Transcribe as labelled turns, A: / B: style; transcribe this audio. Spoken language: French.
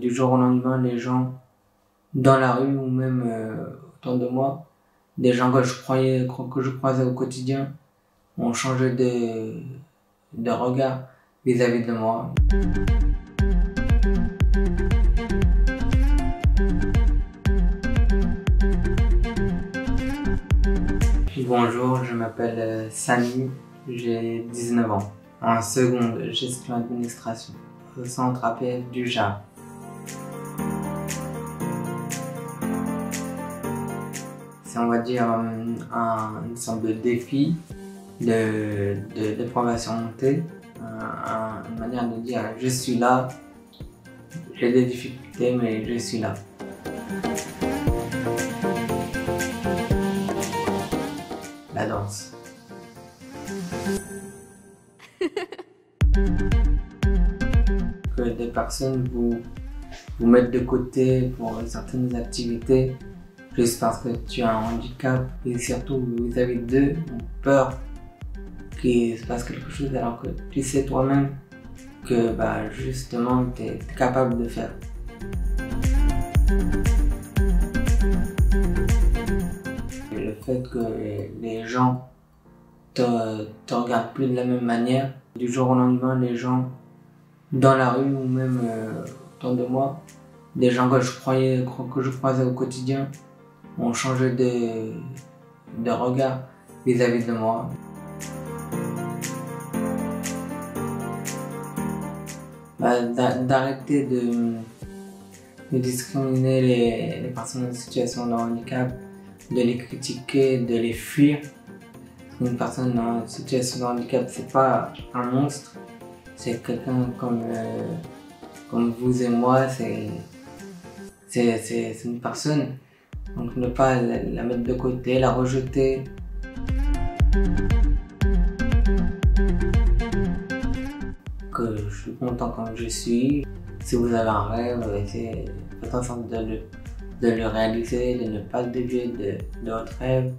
A: Du jour au lendemain, les gens dans la rue ou même euh, autour de moi, des gens que je croyais que je croisais au quotidien, ont changé de, de regard vis-à-vis de moi. Bonjour, je m'appelle euh, Samy, j'ai 19 ans. En seconde, gestion administration, au centre APF du JAR. C'est, on va dire, un, un, une sorte de défi de, de, de un, une manière de dire je suis là, j'ai des difficultés, mais je suis là. La danse. que des personnes vous, vous mettent de côté pour certaines activités juste parce que tu as un handicap et surtout vis-à-vis d'eux ont peur qu'il se passe quelque chose alors que tu sais toi-même que bah, justement tu es capable de faire. Le fait que les gens te, te regardent plus de la même manière, du jour au lendemain les gens dans la rue ou même euh, autour de moi, des gens que je croyais que je croisais au quotidien ont changé de, de regard vis-à-vis de moi. Bah, D'arrêter de, de, discriminer les, les, personnes en situation de handicap, de les critiquer, de les fuir. Une personne en situation de handicap, c'est pas un monstre, c'est quelqu'un comme, euh, comme vous et moi, c'est une personne. Donc ne pas la, mettre de côté, la rejeter. Que je suis content comme je suis. Si vous avez un rêve, essayez en de le, de le réaliser, de ne pas dévier de, de votre rêve.